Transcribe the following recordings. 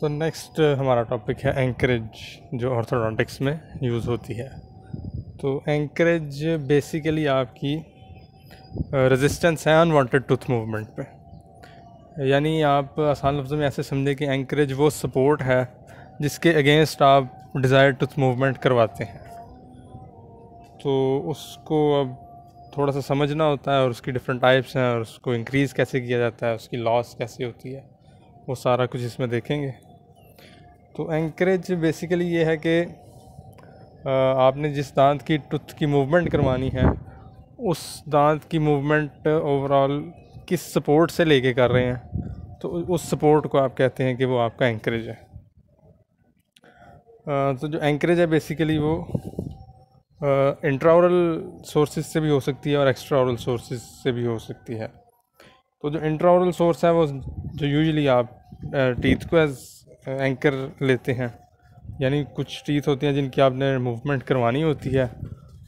तो नेक्स्ट हमारा टॉपिक है एंकरेज जो ऑर्थोडोंटिक्स में यूज़ होती है। तो एंकरेज बेसिकली आपकी रेजिस्टेंस है अनवांटेड टूथ मूवमेंट पे। यानी आप आसान लफ्ज़ों में ऐसे समझें कि एंकरेज वो सपोर्ट है जिसके अगेंस्ट आप डिज़ायर टूथ मूवमेंट करवाते हैं। तो उसको अब थोड़ा सा समझना होता है और उसकी डिफरेंट टाइप्स हैं और उसको इंक्रीज़ कैसे किया जाता है, उसकी लॉस कैसे होती है, वो सारा कुछ इसमें देखेंगे। तो एंकरेज बेसिकली ये है कि आपने जिस दांत की टुथ की मूवमेंट करवानी है, उस दांत की मूवमेंट ओवरऑल किस सपोर्ट से लेके कर रहे हैं? तो उस सपोर्ट को आप कहते हैं कि वो आपका एंकरेज है। तो जो एंकरेज है बेसिकली वो इंट्रावरल सोर्सेज से भी हो सकती है और एक्स्ट्रावरल सोर्सेज से भी हो सकती है। तो जो इंट्रावरल सोर्स है वो जो यूजली आप टीथ को एज एंकर लेते हैं। यानी कुछ टीथ होती हैं जिनकी आपने मूवमेंट करवानी होती है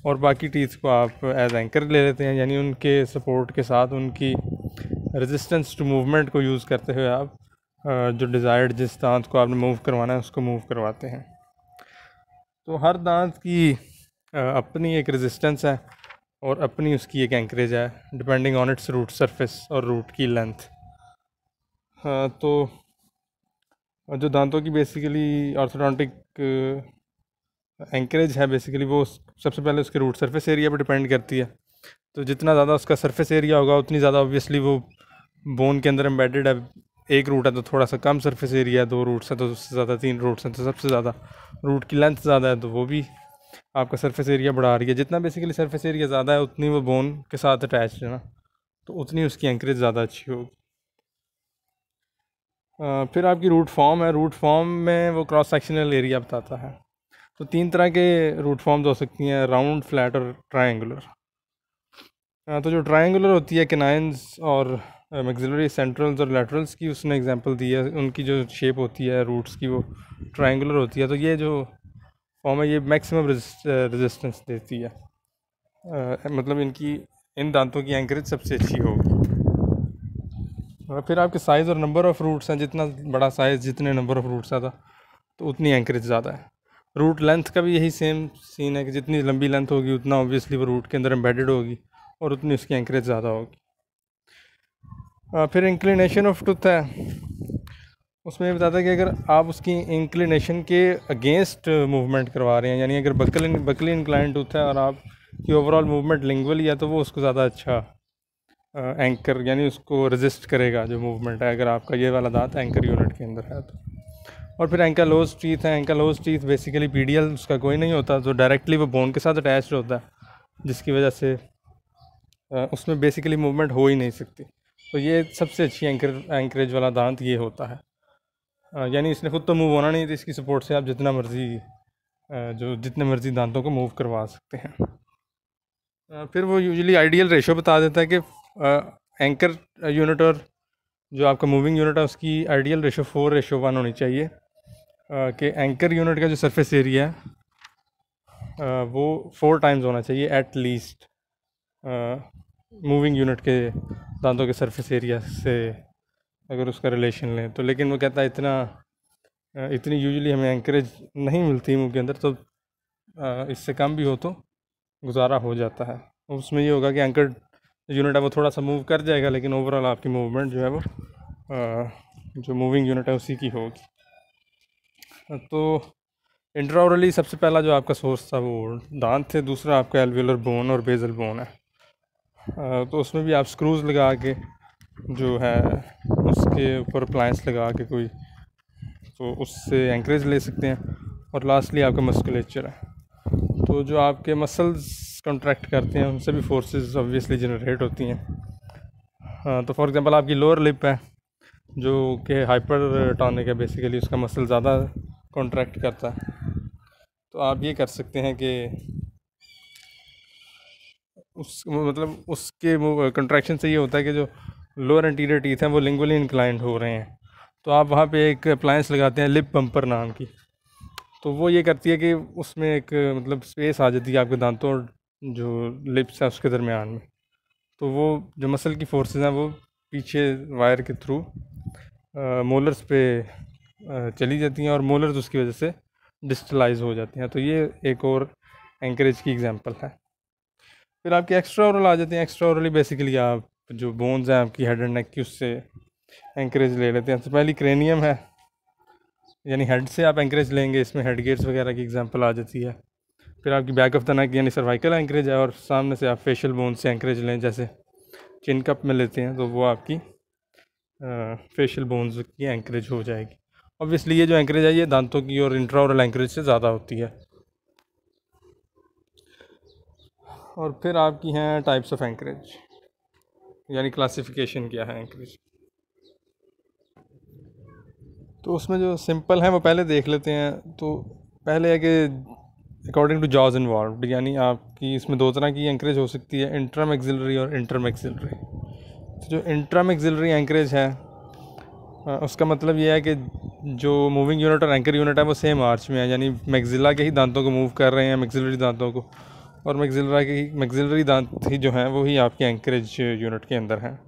और बाकी टीथ को आप एज एंकर ले लेते हैं। यानी उनके सपोर्ट के साथ उनकी रेजिस्टेंस टू मूवमेंट को यूज़ करते हुए आप जो डिज़ायर्ड जिस दांत को आपने मूव करवाना है उसको मूव करवाते हैं। तो हर दांत की अपनी एक रेजिस्टेंस है और अपनी उसकी एक एंकरेज है depending on its root surface और रूट की लेंथ हाँ तो जो दांतों की बेसिकली ऑर्थोडोंटिक एंकरेज है बेसिकली वो सबसे पहले उसके रूट सरफेस एरिया पर डिपेंड करती है। तो जितना ज़्यादा उसका सरफेस एरिया होगा, उतनी ज़्यादा ऑब्वियसली वो बोन के अंदर एम्बेडेड है। एक रूट है तो थोड़ा सा कम सरफेस एरिया है, दो रूट्स हैं तो उससे ज़्यादा, तीन रूट्स हैं तो सबसे ज़्यादा। रूट की लेंथ ज़्यादा है तो वो भी आपका सरफेस एरिया बढ़ा रही है। जितना बेसिकली सरफेस एरिया ज़्यादा है, उतनी वो बोन के साथ अटैच है ना। तो उतनी उसकी एंकरेज ज़्यादा अच्छी होगी। फिर आपकी रूट फॉर्म है। रूट फॉर्म में वो क्रॉस सेक्शनल एरिया बताता है। तो तीन तरह के रूट फॉर्म्स हो सकती हैं राउंड फ्लैट और ट्रायंगुलर तो जो ट्रायंगुलर होती है किनाइंस और मैगजिलरी सेंट्रल्स और लेटरल्स की उसने एग्जांपल दी है। उनकी जो शेप होती है रूट्स की वो ट्रायंगुलर होती है। तो ये जो फॉर्म है ये मैक्सिमम रेजिस्टेंस देती है। आ, मतलब इनकी इन दांतों की एंकरेज सबसे अच्छी होगी। और फिर आपके साइज़ और नंबर ऑफ़ रूट्स हैं, जितना बड़ा साइज़ जितने नंबर ऑफ़ रूट्स ज़्यादा तो उतनी एंकरेज ज़्यादा है। रूट लेंथ का भी यही सेम सीन है कि जितनी लंबी लेंथ होगी, उतना ऑब्वियसली वो रूट के अंदर एम्बेडेड होगी और उतनी उसकी एंकरेज ज़्यादा होगी। फिर इंक्लिनेशन ऑफ़ टूथ है। उसमें ये बताता है कि अगर आप उसकी इंक्लिनेशन के अगेंस्ट मूवमेंट करवा रहे हैं, यानी अगर बकल बकली इंक्लाइन टूथ है और आप की ओवरऑल मूवमेंट लिंगवली है तो वो उसको ज़्यादा अच्छा एंकर यानी उसको रजिस्ट करेगा जो मूवमेंट है। अगर आपका ये वाला दांत एंकर यूनिट के अंदर है तो। और फिर एंकालोज टीथ है। एंकालोज टीथ बेसिकली पीडीएल उसका कोई नहीं होता, जो डायरेक्टली वो बोन के साथ अटैच होता है, जिसकी वजह से उसमें बेसिकली मूवमेंट हो ही नहीं सकती। तो ये सबसे अच्छी एंकर एंकरेज वाला दांत ये होता है। यानी इसने खुद तो मूव होना नहीं तो इसकी सपोर्ट से आप जितना मर्ज़ी जो जितने मर्ज़ी दांतों को मूव करवा सकते हैं। फिर वो यूजुअली आइडियल रेशो बता देता है कि एंकर यूनिट और जो आपका मूविंग यूनिट है, उसकी ideal ratio four ratio one होनी चाहिए। कि एंकर यूनिट का जो सरफेस एरिया है वो फोर टाइम्स होना चाहिए एट लीस्ट मूविंग यूनिट के दांतों के सरफेस एरिया से अगर उसका रिलेशन लें तो। लेकिन वो कहता है इतना इतनी यूजुअली हमें एंकरेज नहीं मिलती मुँह के अंदर तो इससे कम भी हो तो गुजारा हो जाता है। उसमें ये होगा कि एंकर यूनिट है वो थोड़ा सा मूव कर जाएगा लेकिन ओवरऑल आपकी मूवमेंट जो है वो आ, जो मूविंग यूनिट है उसी की होगी। तो इंट्रावरली सबसे पहला जो आपका सोर्स था वो दांत थे दूसरा आपका एल्वेलर बोन और बेजल बोन है। आ, तो उसमें भी आप स्क्रूज़ लगा के जो है उसके ऊपर अप्लाइंस लगा के कोई तो उससे एंकरेज ले सकते हैं। और लास्टली आपका मस्कुलेचर है। तो जो आपके मसल्स कंट्रैक्ट करते हैं, उनसे भी फोर्सेस ऑब्वियसली जनरेट होती हैं। हाँ तो फॉर एग्जांपल आपकी लोअर लिप है, जो कि हाइपर टॉनिक है बेसिकली उसका मसल ज़्यादा कॉन्ट्रैक्ट करता है। तो आप ये कर सकते हैं कि उस मतलब उसके कंट्रैक्शन से ये होता है कि जो लोअर एंटीरियर टीथ हैं, वो लिंगुअली इंक्लाइंड हो रहे हैं। तो आप वहाँ पे एक अप्लायंस लगाते हैं लिप पंपर नाम की। तो वो ये करती है कि उसमें एक मतलब स्पेस आ जाती है आपके दांतों और जो लिप्स हैं उसके दरमियान में। तो वो जो मसल की फोर्सेस हैं वो पीछे वायर के थ्रू मोलर्स पे चली जाती हैं और मोलर्स उसकी वजह से डिस्टलाइज हो जाते हैं। तो ये एक और एंकरेज की एग्जांपल है। फिर आपके एक्स्ट्रा ओरल आ जाते हैं। एक्स्ट्रा ओरली बेसिकली आप जो बोन्स हैं आपकी हेड एंड नेक की उससे एंकरेज ले लेते हैं। तो पहली क्रेनियम है। यानी हेड से आप एंकरेज लेंगे, इसमें हेड गेट्स वगैरह की एग्जांपल आ जाती है। फिर आपकी बैक ऑफ़ द नेक यानी सर्वाइकल एंकरेज है, और सामने से आप फेशियल बोन से एंकरेज लें, जैसे चिन कप में लेते हैं तो वो आपकी फेशियल बोन्स की एंकरेज हो जाएगी। ऑब्वियसली ये जो एंकरेज है, ये दांतों की और इंट्राओरल एंकरेज से ज़्यादा होती है। और फिर आपकी हैं टाइप्स ऑफ़ एंकरेज यानी क्लासिफिकेशन क्या है एंकरेज तो उसमें जो सिंपल है, वो पहले देख लेते हैं। तो पहले है कि अकॉर्डिंग टू जॉज इन्वॉल्व यानी आपकी इसमें दो तरह की एंकरेज हो सकती है इंट्रम एक्सिलरी और इंटरम एक्सिलरी तो जो इंट्रम एक्सिलरी एंकरेज है उसका मतलब ये है कि जो मूविंग यूनिट और एंकर यूनिट है, वो सेम आर्च में है, यानी मैगजिला के ही दांतों को मूव कर रहे हैं मैगजिलरी दांतों को। और मैगजिलरा के मैगजिलरी दांत ही जो हैं, वो ही आपके एंकरेज यूनिट के अंदर हैं।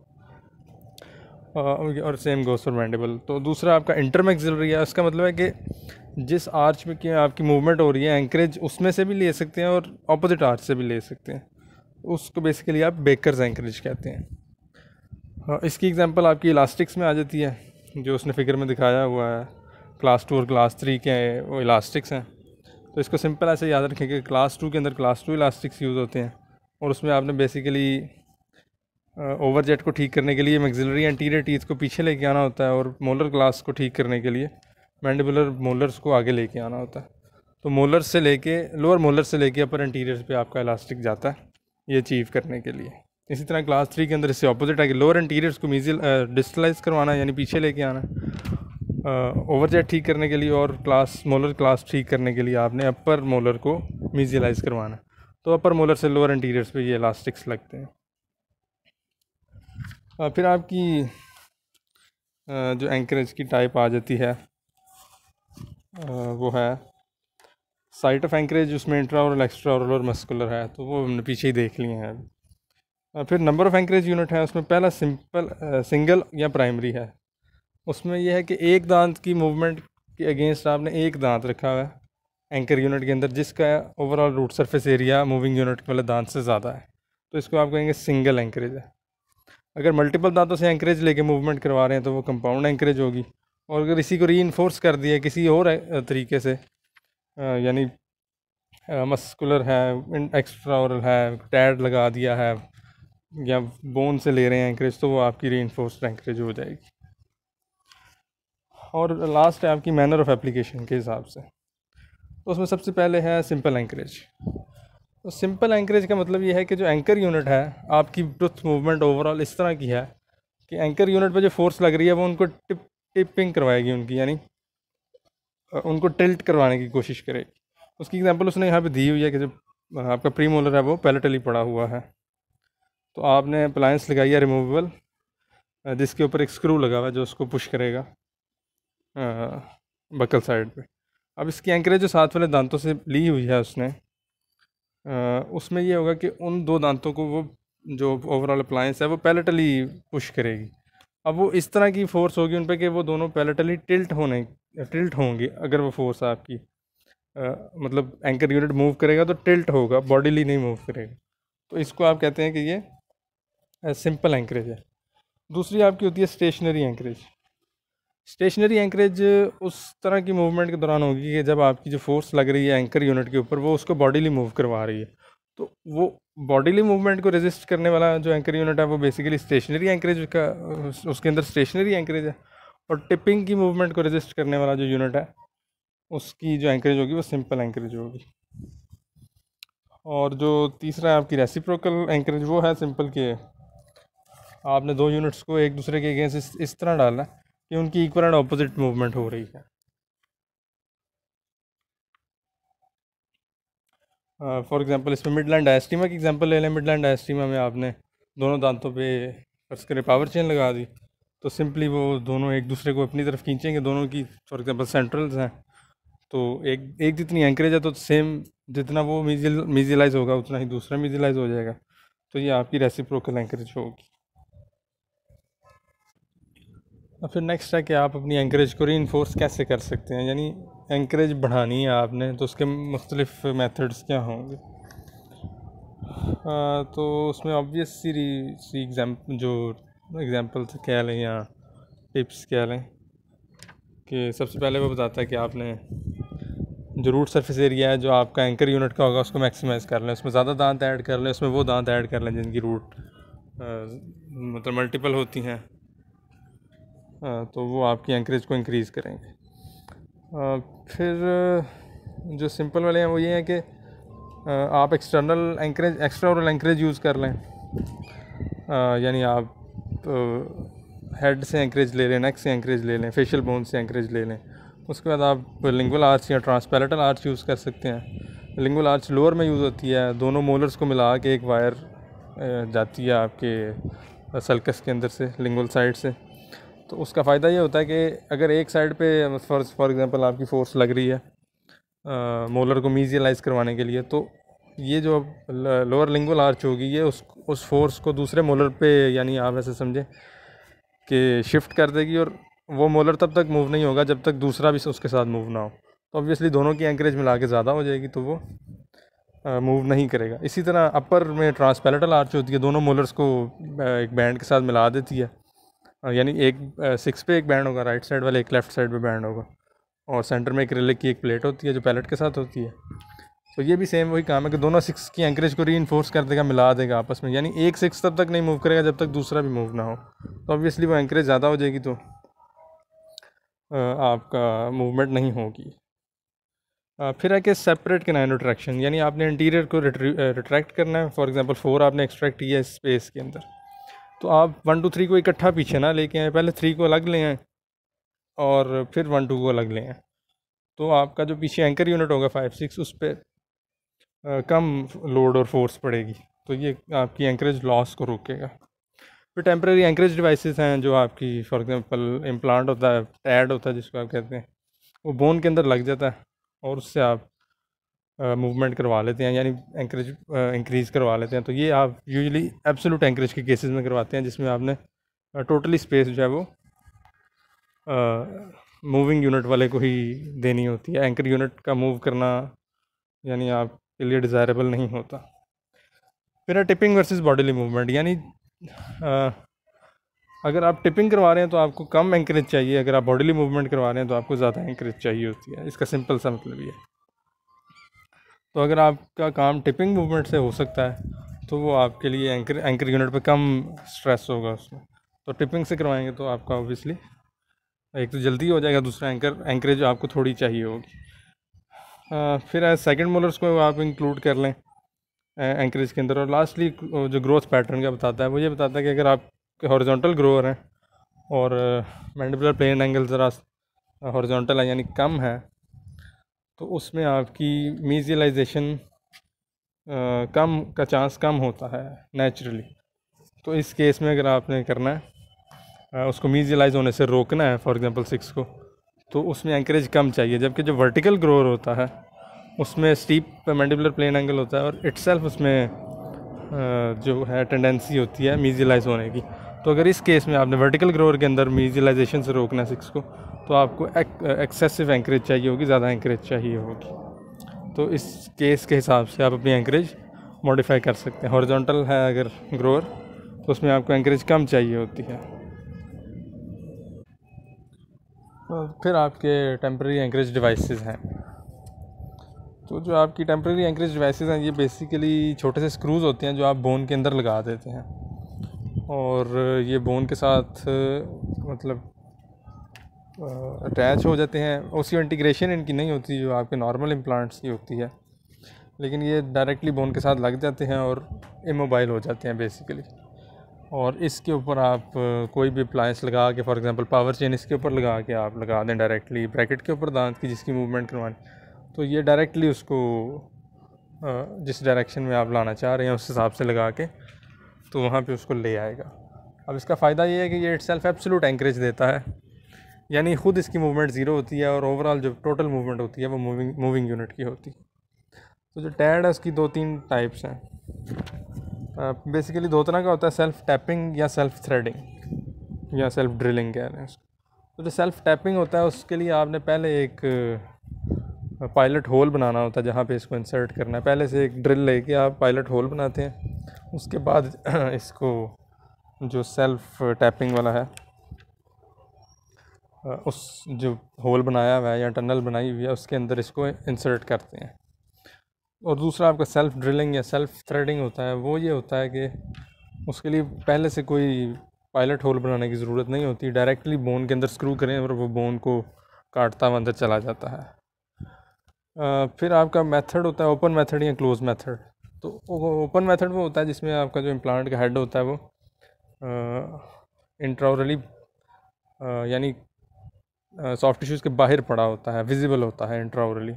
और सेम गोस फॉर मैंडेबल तो दूसरा आपका इंटर मैगजिलरी है उसका मतलब है कि जिस आर्च में की आपकी मूवमेंट हो रही है एंकरेज उसमें से भी ले सकते हैं और अपोजिट आर्च से भी ले सकते हैं। उसको बेसिकली आप बेकर्स एंकरेज कहते हैं। इसकी एग्जांपल आपकी इलास्टिक्स में आ जाती है, जो उसने फिगर में दिखाया हुआ है। क्लास टू और क्लास थ्री के वो इलास्टिक्स हैं। तो इसको सिंपल ऐसे याद रखें कि क्लास टू के अंदर क्लास टू इलास्टिक्स यूज़ होते हैं, और उसमें आपने बेसिकली ओवर जेट को ठीक करने के लिए मैगजिलरी एंटीरियर टीथ को पीछे लेके आना होता है और मोलर क्लास को ठीक करने के लिए मैंडिबुलर मोलर्स को आगे लेके आना होता है। तो मोलर से लेके लोअर मोलर से लेके अपर इंटीरियर पे आपका इलास्टिक जाता है ये अचीव करने के लिए। इसी तरह क्लास थ्री के अंदर इससे ऑपोजिट है कि लोअर एंटीरियर्स को मीजिल डिस्टलाइज करवाना यानी पीछे लेके आना ओवरजेट ठीक करने के लिए और क्लास मोलर क्लास ठीक करने के लिए आपने अपर मोलर को मीजियलाइज करवाना तो अपर मोलर से लोअर इंटीरियर्स पे ये इलास्टिक्स लगते हैं। फिर आपकी जो एंकरेज की टाइप आ जाती है वो है साइट ऑफ़ एंकरेज उसमें इंट्रा और एक्स्ट्रा और मस्कुलर है तो वो हमने पीछे ही देख लिए हैं। फिर नंबर ऑफ़ एंकरेज यूनिट है, उसमें पहला सिंपल सिंगल या प्राइमरी है। उसमें यह है कि एक दांत की मूवमेंट के अगेंस्ट आपने एक दांत रखा हुआ है एंकर यूनिट के अंदर, जिसका overall root surface area moving unit वाले दांत से ज़्यादा है। तो इसको आप कहेंगे सिंगल एंकरेज है। अगर मल्टीपल दांतों से एंकरेज लेके मूवमेंट करवा रहे हैं तो वो कंपाउंड एंकरेज होगी। और अगर इसी को री कर दिया किसी और तरीके से यानी मस्कुलर है एक्स्ट्रा और है टैड लगा दिया है, या बोन से ले रहे हैं एंकरेज तो वो आपकी री एंकरेज हो जाएगी। और लास्ट है आपकी मैनर ऑफ़ एप्लीकेशन के हिसाब से। तो उसमें सबसे पहले है सिंपल एंकरेज तो सिंपल एंकरेज का मतलब ये है कि जो एंकर यूनिट है, आपकी ब्रुथ मूवमेंट ओवरऑल इस तरह की है कि एंकर यूनिट पर जो फोर्स लग रही है, वो उनको टिप टिपिंग करवाएगी उनकी, यानी उनको टिल्ट करवाने की कोशिश करेगी। उसकी एग्जांपल उसने यहाँ पे दी हुई है कि जो आपका प्री मोलर है, वो पैलेटली पड़ा हुआ है। तो आपने अप्लायंस लगाई है रिमूवेबल जिसके ऊपर एक स्क्रू लगा हुआ है जो उसको पुश करेगा बकल साइड पे। अब इसकी एंकरेज जो साथ वाले दांतों से ली हुई है उसने उसमें ये होगा कि उन दो दांतों को वो जो ओवरऑल अप्लायंस है वो पैलेटली पुश करेगी। अब वो इस तरह की फोर्स होगी उन पर कि वो दोनों पैलेटली टिल्ट होने टिल्ट होंगे अगर वो फोर्स आपकी आ, मतलब एंकर यूनिट मूव करेगा तो टिल्ट होगा बॉडीली नहीं मूव करेगा। तो इसको आप कहते हैं कि ये सिंपल एंकरेज है। दूसरी आपकी होती है स्टेशनरी एंकरेज स्टेशनरी एंकरेज उस तरह की मूवमेंट के दौरान होगी कि जब आपकी जो फोर्स लग रही है एंकर यूनिट के ऊपर वो उसको बॉडीली मूव करवा रही है। तो वो बॉडीली मूवमेंट को रेजिस्ट करने वाला जो एंकर यूनिट है वो बेसिकली स्टेशनरी एंकरेज का उसके अंदर स्टेशनरी एंकरेज है और टिपिंग की मूवमेंट को रेजिस्ट करने वाला जो यूनिट है उसकी जो एंकरेज होगी वो सिंपल एंकरेज होगी। और जो तीसरा है आपकी रेसिप्रोकल एंकरेज वो है सिंपल के आपने दो यूनिट्स को एक दूसरे के अगेंस्ट इस, इस तरह डालना है। कि उनकी इक्वल एंड ऑपोजिट मूवमेंट हो रही है। फॉर एग्जांपल इसमें मिडलैंड डायस्टीमा की एग्जांपल ले लें। मिडलैंड डायस्टीमा में आपने दोनों दांतों पे फ़र्स्ट करें पावर चेन लगा दी। तो सिंपली वो दोनों एक दूसरे को अपनी तरफ़ खींचेंगे। दोनों की फॉर एग्जांपल सेंट्रल्स हैं। तो एक एक जितनी एंकरेज है तो सेम जितना वो मीजियल मीजियलाइज होगा, उतना ही दूसरा मीजियलाइज हो जाएगा। तो ये आपकी रेसिप्रोकल एंकरेज होगी। और फिर नेक्स्ट है कि आप अपनी एंकरेज को री कैसे कर सकते हैं? यानी एंकरेज बढ़ानी है आपने तो उसके मुख्तलिफ़ मेथड्स क्या होंगे? तो उसमें ऑब्वियस सी सी एग्ज़ाम जो एग्जांपल कह लें या टिप्स कह लें, कि सबसे पहले वो बताता है कि आपने जो रूट सरफेस एरिया है जो आपका एंकर यूनिट का होगा, उसको मैक्सिमाइज़ कर लें। उसमें ज़्यादा दांत ऐड कर लें, उसमें वो दांत ऐड कर लें जिनकी रूट मतलब मल्टीपल होती हैं। तो वो आपकी एंकरेज को इंक्रीज़ करेंगे। फिर, जो सिंपल वाले हैं, वो ये हैं कि आप external anchorage extraoral anchorage use कर लें। यानी आप हेड से एंकरेज ले लें नेक से एंकरेज ले लें फेशियल बोन से एंकरेज ले लें। उसके बाद आप लिंगुअल आर्च या ट्रांसपैरेटल आर्च यूज़ कर सकते हैं। लिंगुअल आर्च लोअर में यूज़ होती है, दोनों मोलर्स को मिला के एक वायर जाती है आपके सल्कस के अंदर से लिंगुअल साइड से। तो उसका फ़ायदा ये होता है कि अगर एक साइड पे फॉर फॉर एग्ज़ाम्पल आपकी फोर्स लग रही है आ, मोलर को मीजियलाइज करवाने के लिए तो ये जो लोअर लिंगुअल आर्च होगी ये उस उस फोर्स को दूसरे मोलर पे यानी आप ऐसे समझें कि शिफ्ट कर देगी और वो मोलर तब तक मूव नहीं होगा जब तक दूसरा भी उसके साथ मूव ना हो। तो ऑब्वियसली दोनों की एंकरेज मिला के ज़्यादा हो जाएगी तो वो मूव नहीं करेगा। इसी तरह अपर में ट्रांसपैलेटल आर्च होती है दोनों मोलर्स को एक बैंड के साथ मिला देती है। यानी एक सिक्स पे एक बैंड होगा राइट साइड वाले एक लेफ़्ट साइड पे बैंड होगा। और सेंटर में एक रिलिक की एक प्लेट होती है जो पैलेट के साथ होती है। तो ये भी सेम वही काम है कि दोनों सिक्स की एंकरेज को री कर देगा, मिला देगा आपस में। यानी एक सिक्स तब तक नहीं मूव करेगा जब तक दूसरा भी मूव ना हो। तो ऑब्वियसली वो एंकरेज ज़्यादा हो जाएगी तो आपका मूवमेंट नहीं होगी। फिर है कि सेपरेट कैनाइनो ट्रैक्शन यानी आपने इंटीरियर को रिट्रैक्ट करना है। फॉर एग्जांपल फोर आपने एक्सट्रैक्ट किया है स्पेस के अंदर। तो आप वन टू थ्री को इकट्ठा पीछे ना लेके आए। पहले थ्री को अलग ले आए और फिर वन टू को अलग ले आए। तो आपका जो पीछे एंकर यूनिट होगा फाइव सिक्स उस पर कम लोड और फोर्स पड़ेगी। तो ये आपकी एंकरेज लॉस को रोकेगा। फिर टेम्प्रेरी एंकरेज डिवाइसेस हैं जो आपकी फॉर एग्जांपल इम्प्लांट होता है टैड होता है जिसको आप कहते हैं, वो बोन के अंदर लग जाता है और उससे आप मूवमेंट करवा लेते हैं यानी एंकरेज इंक्रीज़ करवा लेते हैं। तो ये आप यूजुअली एब्सोलूट एंकरेज के केसेस में करवाते हैं जिसमें आपने टोटली स्पेस जो है वो मूविंग यूनिट वाले को ही देनी होती है। एंकर यूनिट का मूव करना यानी आपके लिए डिज़ायरेबल नहीं होता। फिर है टिपिंग वर्सेस बॉडीली मूवमेंट यानी आ, अगर आप टिपिंग करवा रहे हैं तो आपको कम एंकरेज चाहिए अगर आप बॉडीली मूवमेंट करवा रहे हैं तो आपको ज़्यादा एंकरेज चाहिए होती है। इसका सिंपल सा मतलब ये है। तो अगर आपका काम टिपिंग मूवमेंट से हो सकता है तो वो आपके लिए एंकर एंकर यूनिट पे कम स्ट्रेस होगा उसमें। तो टिपिंग से करवाएँगे तो आपका ऑब्वियसली एक तो जल्दी हो जाएगा, दूसरा एंकर, एंकरेज आपको थोड़ी चाहिए होगी। फिर सेकंड मोलर्स को आप इंक्लूड कर लें एंकरेज के अंदर। और लास्टली जो ग्रोथ पैटर्न का बताता है, वो ये बताता है कि अगर आप हॉरिजॉन्टल ग्रोअर हैं और मैंडिबुलर प्लेन एंगल ज़रा हॉरिजॉन्टल है, यानी कम है तो उसमें आपकी मीजियलाइजेशन कम का चांस कम होता है नेचुरली तो इस केस में अगर आपने करना है उसको मीजियलाइज होने से रोकना है फॉर एग्जांपल सिक्स को तो उसमें एंकरेज कम चाहिए। जबकि जो वर्टिकल ग्रोअर होता है, उसमें स्टीप मैंडिबुलर प्लेन एंगल होता है और इट्सल्फ उसमें जो है टेंडेंसी होती है मीजियलाइज होने की। तो अगर इस केस में आपने वर्टिकल ग्रोअर के अंदर मीजियलाइजेशन से रोकना है सिक्स को तो आपको एक्सेसिव एंकरेज चाहिए होगी, ज़्यादा एंकरेज चाहिए होगी। तो इस केस के हिसाब से आप अपनी एंकरेज मॉडिफाई कर सकते हैं। हॉरिजॉन्टल है अगर ग्रोअर तो उसमें आपको एंकरेज कम चाहिए होती है। तो फिर आपके टेम्प्रेरी एंकरेज डिवाइसेस हैं। तो जो आपकी टेम्प्रेरी एंकरेज डिवाइसेस हैं, ये बेसिकली छोटे से स्क्रूज़ होते हैं जो आप बोन के अंदर लगा देते हैं। और ये बोन के साथ मतलब अटैच हो जाते हैं। उसकी इंटीग्रेशन इनकी नहीं होती, जो आपके नॉर्मल इम्प्लांट्स की होती है। लेकिन ये डायरेक्टली बोन के साथ लग जाते हैं और इमोबाइल हो जाते हैं बेसिकली और इसके ऊपर आप कोई भी अप्लायंस लगा के फॉर एग्जांपल पावर चेन इसके ऊपर लगा के आप लगा दें डायरेक्टली ब्रैकेट के ऊपर दांत की जिसकी मूवमेंट करवानी तो ये डायरेक्टली उसको जिस डायरेक्शन में आप लाना चाह रहे हैं, उस हिसाब से लगा के तो वहाँ पे उसको ले आएगा। अब इसका फ़ायदा ये है कि ये इट सेल्फ एब्सोलूट एंकरेज देता है। यानी ख़ुद इसकी मूवमेंट ज़ीरो होती है और ओवरऑल जो टोटल मूवमेंट होती है वो मूविंग मूविंग यूनिट की होती है। तो जो टैड है, उसकी दो तीन टाइप्स हैं। बेसिकली दो तरह का होता है सेल्फ टैपिंग या सेल्फ थ्रेडिंग या सेल्फ ड्रिलिंग कह रहे हैं उसको। तो जो सेल्फ़ टैपिंग होता है, उसके लिए आपने पहले एक पायलट होल बनाना होता है, जहाँ पे इसको इंसर्ट करना है। पहले से एक ड्रिल लेके आप पायलट होल बनाते हैं। उसके बाद इसको जो सेल्फ़ टैपिंग वाला है उस जो होल बनाया हुआ है या टनल बनाई हुई है, उसके अंदर इसको इंसर्ट करते हैं। और दूसरा आपका सेल्फ़ ड्रिलिंग या सेल्फ़ थ्रेडिंग होता है, वो ये होता है कि उसके लिए पहले से कोई पायलट होल बनाने की ज़रूरत नहीं होती। डायरेक्टली बोन के अंदर स्क्रू करें और वो बोन को काटता हुआ अंदर चला जाता है। फिर आपका मेथड होता है ओपन मेथड या क्लोज मेथड तो ओपन मेथड वो होता है जिसमें आपका जो इम्प्लांट का हेड होता है वो इंट्राउरली यानी सॉफ्ट टिश्यूज़ के बाहर पड़ा होता है विजिबल होता है इंट्राउरली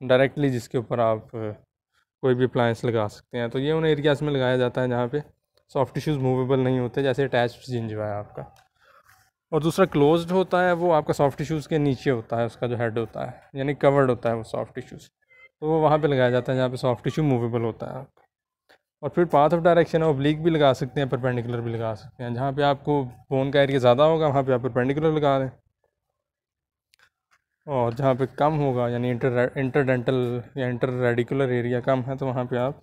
डायरेक्टली जिसके ऊपर आप कोई भी अप्लायंस लगा सकते हैं। तो ये उन एरियाज़ में लगाया जाता है जहाँ पे सॉफ्ट टिश्यूज़ मूवेबल नहीं होते, जैसे अटैच जिंजवा है आपका। और दूसरा क्लोज्ड होता है, वो आपका सॉफ्ट टिश्यूज़ के नीचे होता है, उसका जो हेड होता है, यानी कवर्ड होता है वो सॉफ्ट टिश्यूज़ तो वो वहाँ पर लगाया जाता है जहाँ पर सॉफ्ट टिश्यू मूवेबल होता है आपका। और फिर पाथ ऑफ़ डायरेक्शन है ओब्लिक भी लगा सकते हैं परपेंडिकुलर भी लगा सकते हैं। जहाँ पे आपको बोन का एरिया ज़्यादा होगा, वहाँ पे आप परपेंडिकुलर लगा दें और जहाँ पे कम होगा, यानी इंटर इंटरडेंटल या इंटर रेडिकुलर एरिया कम है तो वहाँ पे आप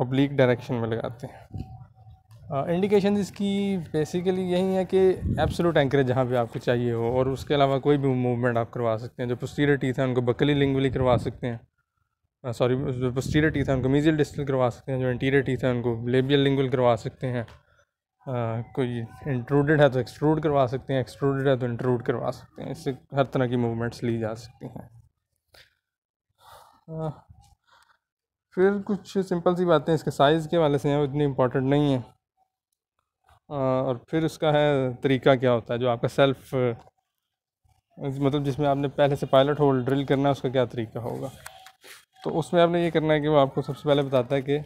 ओब्लिक डायरेक्शन में लगाते हैं। इंडिकेशन इसकी बेसिकली यही है कि एब्सोलूट एंकरेज जहाँ पे आपको चाहिए हो, और उसके अलावा कोई भी मूवमेंट आप करवा सकते हैं। जो पोस्टीरियर टीथ है, उनको बकली लिंगुली करवा सकते हैं। सॉरी जो पोस्टीरियर टीथ है, उनको मीजियल डिस्टल करवा सकते हैं। जो इंटीरियर टीथ है, उनको लेबियल लिंगुल करवा सकते हैं। कोई इंट्रूडेड है तो एक्सट्रूड करवा सकते हैं, एक्सट्रूडेड है तो इंट्रूड करवा सकते हैं। इससे हर तरह की मूवमेंट्स ली जा सकती हैं। फिर कुछ सिंपल सी बातें इसके साइज़ के वाले से हैं, वो इतनी इम्पोर्टेंट नहीं है। और फिर उसका है तरीका क्या होता है, जो आपका सेल्फ मतलब जिसमें आपने पहले से पायलट होल ड्रिल करना है, उसका क्या तरीका होगा? तो उसमें आपने ये करना है कि वो आपको सबसे पहले बताता है कि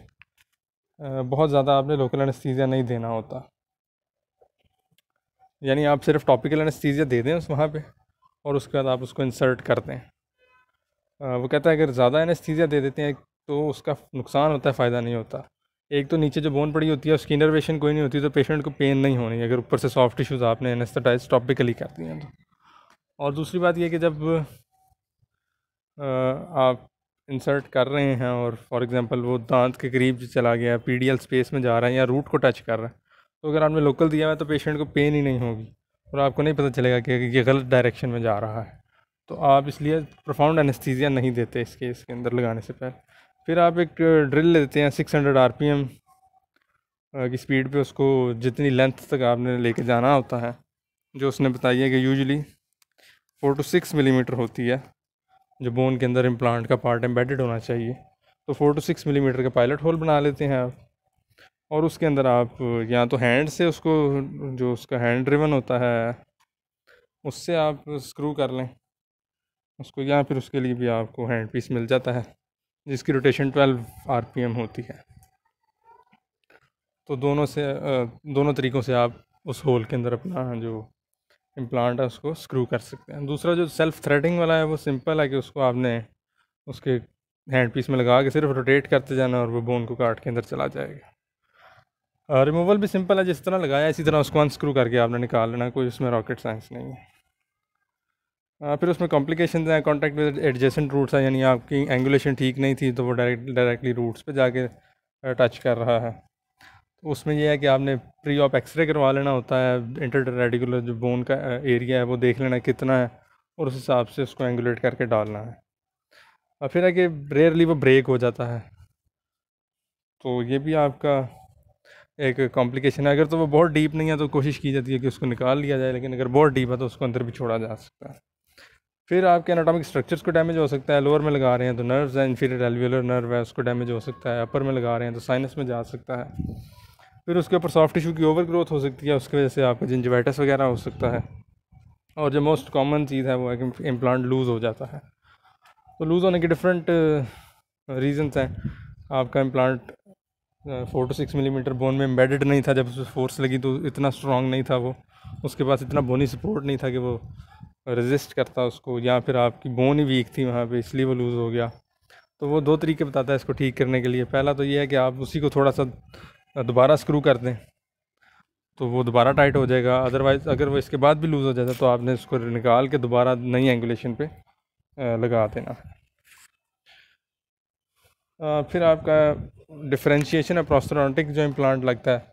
बहुत ज़्यादा आपने लोकल अनस्थीज़िया नहीं देना होता। यानी आप सिर्फ़ टॉपिकल अनस्थीज़िया दे दें उस वहाँ पे और उसके बाद आप उसको इंसर्ट कर दें। वो कहता है, अगर ज़्यादा एनेस्थीज़िया दे देते हैं तो उसका नुकसान होता है, फ़ायदा नहीं होता। एक तो नीचे जो बोन पड़ी होती है, उसकी इनर्वेशन कोई नहीं होती तो पेशेंट को पेन नहीं होनी अगर ऊपर से सॉफ्ट टिश्यूज़ आपने एनेस्थेटाइज टॉपिकली कर दिए तो। और दूसरी बात यह कि जब आप इंसर्ट कर रहे हैं और फॉर एग्ज़ाम्पल वो दांत के करीब चला गया पी स्पेस में जा रहा है या रूट को टच कर रहा है तो अगर आपने लोकल दिया है तो पेशेंट को पेन ही नहीं होगी और आपको नहीं पता चलेगा कि ये गलत डायरेक्शन में जा रहा है। तो आप इसलिए प्रोफाउंड एनेस्थीज़िया नहीं देते इस केस के अंदर लगाने से पहले। फिर आप एक ड्रिल लेते हैं six hundred R P M की स्पीड पे उसको जितनी लेंथ तक आपने लेके जाना होता है, जो उसने बताई है कि usually four to six millimetre होती है। जो बोन के अंदर इम्प्लांट का पार्ट एम्बेडेड होना चाहिए तो फोर टू सिक्स मिलीमीटर का पायलट होल बना लेते हैं आप। और उसके अंदर आप, या तो हैंड से उसको, जो उसका हैंड ड्रिवन होता है, उससे आप स्क्रू कर लें। उसको, या फिर उसके लिए भी आपको हैंड पीस मिल जाता है, जिसकी रोटेशन 12 आरपीएम होती है। तो दोनों से दोनों तरीक़ों से आप उस होल के अंदर अपना जो इम्प्लांट है, उसको स्क्रू कर सकते हैं। दूसरा जो सेल्फ़ थ्रेडिंग वाला है, वो सिंपल है कि उसको आपने उसके हैंड पीस में लगा के सिर्फ़ रोटेट करते जाना और वो बोन को काट के अंदर चला जाएगा। रिमूवल भी सिंपल है, जिस तरह लगाया, इसी तरह उसको अनस्क्रू करके आपने निकाल लेना, कोई उसमें रॉकेट साइंस नहीं है। फिर उसमें कॉम्प्लिकेशन हैं कॉन्टैक्ट विद एडजेसेंट रूट्स है, यानी आपकी एंगुलेशन ठीक नहीं थी तो वो डायरेक्ट डायरेक्टली रूट्स पे जाके टच कर रहा है। उसमें यह है कि आपने प्री ऑप एक्सरे करवा लेना होता है इंटर रेडिकुलर जो बोन का एरिया है वो देख लेना कितना है और उस हिसाब से उसको एंगुलेट करके डालना है। और फिर है कि रेयरली वो ब्रेक हो जाता है। तो ये भी आपका एक कॉम्प्लिकेशन है। अगर तो वो बहुत डीप नहीं है तो कोशिश की जाती है कि उसको निकाल लिया जाए, लेकिन अगर बहुत डीप है तो उसको अंदर भी छोड़ा जा सकता है। फिर आपके एनाटॉमिक स्ट्रक्चर्स को डैमेज हो सकता है लोअर में लगा रहे हैं तो नर्व्स हैं इन्फीरियर एलव्यूलर नर्व है, उसको डैमेज हो सकता है अपर में लगा रहे हैं तो साइनस में जा सकता है। फिर उसके ऊपर सॉफ्ट टिश्यू की ओवर ग्रोथ हो सकती है, उसकी वजह से आपका जिंजवाइटस वगैरह हो सकता है। और जो मोस्ट कॉमन चीज़ है, वो है कि इम्प्लांट लूज़ हो जाता है। तो लूज़ होने के डिफरेंट रीजंस हैं। आपका implant four two six millimetre bone में एम्बेडेड नहीं था, जब उस फोर्स लगी तो इतना स्ट्रॉन्ग नहीं था वो। उसके पास इतना बोनी सपोर्ट नहीं था कि वो रेजिस्ट करता उसको, या फिर आपकी बोन ही वीक थी वहाँ पे, इसलिए वो लूज़ हो गया। तो वो दो तरीके बताता है इसको ठीक करने के लिए। पहला तो ये है कि आप उसी को थोड़ा सा दोबारा स्क्रू कर दें तो वो दोबारा टाइट हो जाएगा। अदरवाइज़ अगर वो इसके बाद भी लूज़ हो जाता तो आपने इसको निकाल के दोबारा नई एंगुलेशन पे लगा देना। फिर आपका डिफ्रेंशिएशन है प्रोस्टोडोंटिक जो इम्प्लांट लगता है,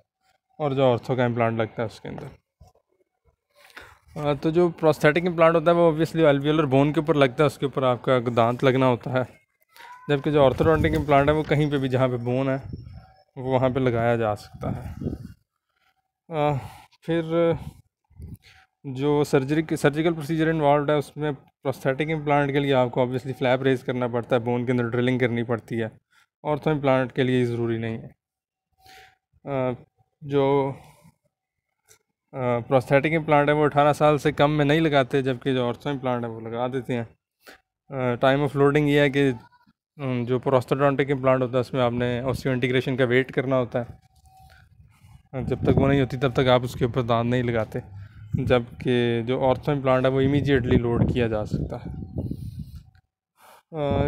और जो ऑर्थो का इम्प्लांट लगता है उसके अंदर। तो जो प्रोस्थेटिक इम्प्लांट होता है, वो ऑब्वियसली एल्वियोलर बोन के ऊपर लगता है, उसके ऊपर आपका दांत लगना होता है। जबकि जो ऑर्थोडोंटिक इम्प्लांट है, वो कहीं पे भी जहाँ पे बोन है वो वहाँ पे लगाया जा सकता है। आ, फिर जो सर्जरी सर्जिकल प्रोसीजर इन्वॉल्व है उसमें प्रोस्थेटिक इम्प्लांट के लिए आपको ऑब्वियसली फ्लैप रेज करना पड़ता है बोन के अंदर ड्रिलिंग करनी पड़ती है ऑर्थो इम्प्लांट के लिए ज़रूरी नहीं है। आ, जो प्रोस्थेटिक इम्प्लांट है वो अठारह साल से कम में नहीं लगाते जबकि जो ऑर्थो इम्प्लांट है वो लगा देते हैं। टाइम ऑफ़ लोडिंग ये है कि जो प्रोस्थोडोंटिक इम्प्लांट होता है, उसमें आपने ऑस्टियो इंटीग्रेशन का वेट करना होता है। जब तक वो नहीं होती, तब तक आप उसके ऊपर दांत नहीं लगाते। जबकि जो ऑर्थो इम्प्लांट है, वो इमीजिएटली लोड किया जा सकता है।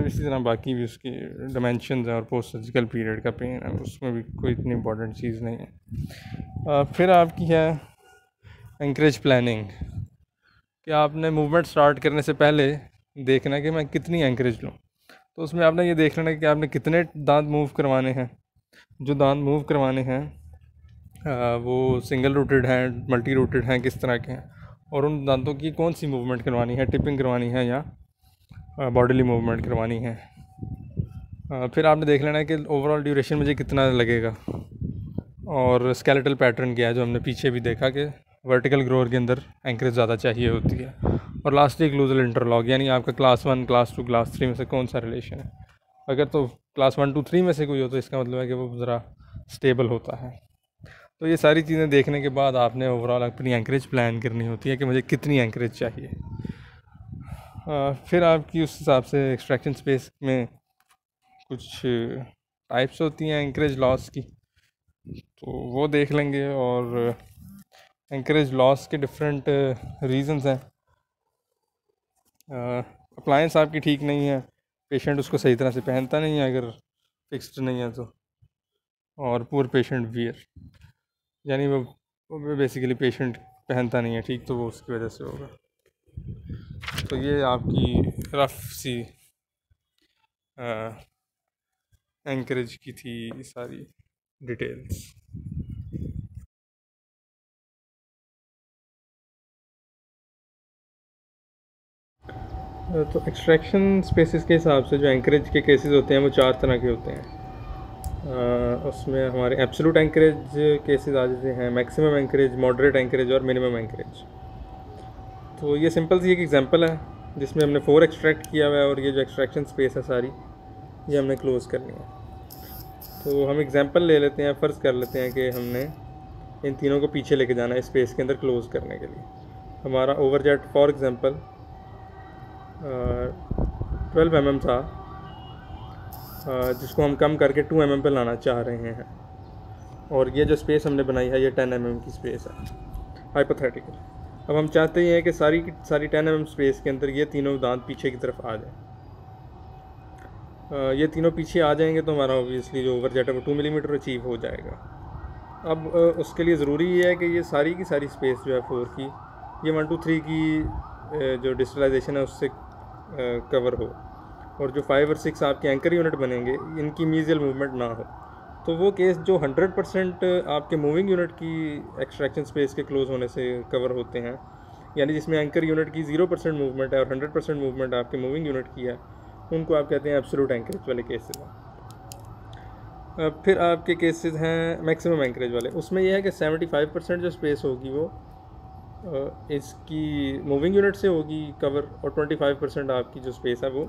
इसी तरह बाकी भी उसकी डिमेंशन है और पोस्ट सर्जिकल पीरियड का पेन है, उसमें भी कोई इतनी इंपॉर्टेंट चीज़ नहीं है। फिर आपकी है इंकरेज प्लानिंग कि आपने मूवमेंट स्टार्ट करने से पहले देखना कि मैं कितनी एंकरेज लूँ? तो उसमें आपने ये देख लेना कि आपने कितने दांत मूव करवाने हैं। जो दांत मूव करवाने हैं वो सिंगल रूटेड हैं मल्टी रूटेड हैं, किस तरह के हैं? और उन दांतों की कौन सी मूवमेंट करवानी है? टिपिंग करवानी है या बॉडीली मूवमेंट करवानी है? फिर आपने देख लेना है कि ओवरऑल ड्यूरेशन मुझे कितना लगेगा। और स्केलेटल पैटर्न क्या है, जो हमने पीछे भी देखा कि वर्टिकल ग्रोअर के अंदर एंकरेज ज़्यादा चाहिए होती है। और लास्ट एक लूजल इंटरलॉग यानी आपका class one class two class three में से कौन सा रिलेशन है? अगर तो क्लास वन टू थ्री में से कोई हो तो इसका मतलब है कि वो ज़रा स्टेबल होता है। तो ये सारी चीज़ें देखने के बाद आपने ओवरऑल अपनी एंकरेज प्लान करनी होती है कि मुझे कितनी एंकरेज चाहिए। आ, फिर आपकी उस हिसाब से एक्सट्रैक्शन स्पेस में कुछ टाइप्स होती हैं एंकरेज लॉस की। तो वो देख लेंगे और एंकरेज लॉस के डिफरेंट रीजंस हैं। अप्लायंस आपकी ठीक नहीं है पेशेंट उसको सही तरह से पहनता नहीं है अगर फिक्स्ड नहीं है तो। और पुअर पेशेंट वियर यानी वो, बेसिकली पेशेंट पहनता नहीं है ठीक तो वो उसकी वजह से होगा। तो ये आपकी रफ सी एंकरेज की थी सारी डिटेल्स तो एक्सट्रैक्शन स्पेसिस के हिसाब से जो एंकरेज के केसेस होते हैं, वो चार तरह के होते हैं। उसमें हमारे एब्सोलूट एंकरेज केसेस आ जाते हैं मैक्सिमम एंकरेज मॉडरेट एंकरेज और मिनिमम एंकरेज तो ये सिंपल सी एक एग्जांपल है, जिसमें हमने फोर एक्सट्रैक्ट किया हुआ है और ये जो एक्सट्रैक्शन स्पेस है सारी, ये हमने क्लोज़ करनी है। तो हम एग्जांपल ले लेते हैं फ़र्ज़ कर लेते हैं कि हमने इन तीनों को पीछे लेके जाना है स्पेस के अंदर क्लोज़ करने के लिए। हमारा overjet for example twelve m mm था जिसको हम कम करके टू एम mm पे लाना चाह रहे हैं। और ये जो स्पेस हमने बनाई है, ये टेन एम mm की स्पेस है हाइपोथेटिकल अब हम चाहते हैं कि सारी सारी टेन एम एम स्पेस के अंदर ये तीनों दांत पीछे की तरफ़ आ जाए। ये तीनों पीछे आ जाएँगे तो हमारा ऑब्वियसली जो ओवर जेट है वो टू मिलीमीटर अचीव हो जाएगा। अब उसके लिए ज़रूरी ये है कि ये सारी की सारी स्पेस जो है फोर की, ये वन टू थ्री की जो डिजिटलाइजेशन है, उससे कवर हो। और जो फाइव और सिक्स आपके एंकर यूनिट बनेंगे, इनकी मीजियल मूवमेंट ना हो। तो वो केस जो हंड्रेड परसेंट आपके मूविंग यूनिट की एक्सट्रैक्शन स्पेस के क्लोज होने से कवर होते हैं, यानी जिसमें एंकर यूनिट की ज़ीरो परसेंट मूवमेंट है और हंड्रेड परसेंट मूवमेंट आपके मूविंग यूनिट की है, उनको आप कहते हैं एब्सोलूट एंकरेज वाले केसेस हैं। फिर आपके केसेस हैं मैक्सिमम एंकरेज वाले। उसमें यह है कि सेवेंटी फाइव परसेंट जो स्पेस होगी वो इसकी मूविंग यूनिट से होगी कवर और 25 परसेंट आपकी जो स्पेस है वो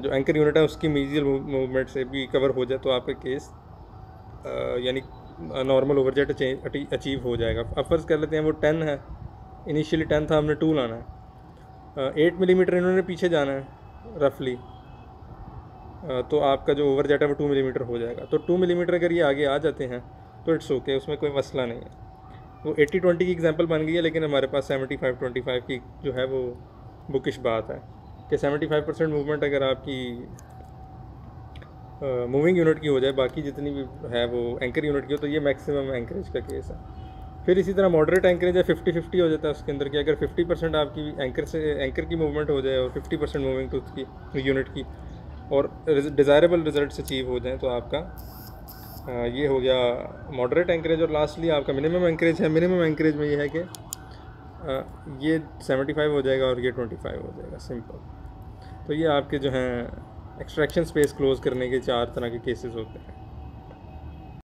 जो एंकर यूनिट है उसकी मीजियल मूवमेंट से भी कवर हो जाए तो आपका केस यानी नॉर्मल ओवरजेट अचीव हो जाएगा। अब फ़र्ज़ कर लेते हैं वो टेन है। इनिशियली टेन था, हमने टू लाना है। एट मिलीमीटर इन्होंने पीछे जाना है रफली तो आपका जो ओवर जेट है वो टू मिलीमीटर हो जाएगा। तो टू मिलीमीटर अगर ये आगे आ जाते हैं तो इट्स ओके उसमें कोई मसला नहीं है। वो एट्टी ट्वेंटी की एग्जांपल बन गई है, लेकिन हमारे पास सेवेंटी फाइव ट्वेंटी फाइव की जो है वो बुकिश बात है कि सेवेंटी फाइव परसेंट मूवमेंट अगर आपकी मूविंग यूनिट की हो जाए, बाकी जितनी भी है वो एंकर यूनिट की हो तो ये मैक्सिमम एंकरेज का केस है। फिर इसी तरह मॉडरेट एंकरेज है फिफ्टी फिफ्टी हो जाता है उसके अंदर कि अगर फिफ्टी परसेंट आपकी एंकर से एंकर की मूवमेंट हो जाए और फिफ्टी परसेंट मूविंग टूथ की यूनिट की, और डिज़ायरेबल रिज़ल्ट अचीव हो जाए तो आपका ये हो गया मॉडरेट एंकरेज और लास्टली आपका मिनिमम एंकरेज है। मिनिमम एंकरेज में ये है कि ये सेवेंटी फाइव हो जाएगा और ये ट्वेंटी फाइव हो जाएगा। सिंपल तो ये आपके जो हैं एक्सट्रैक्शन स्पेस क्लोज करने के चार तरह के केसेस होते हैं।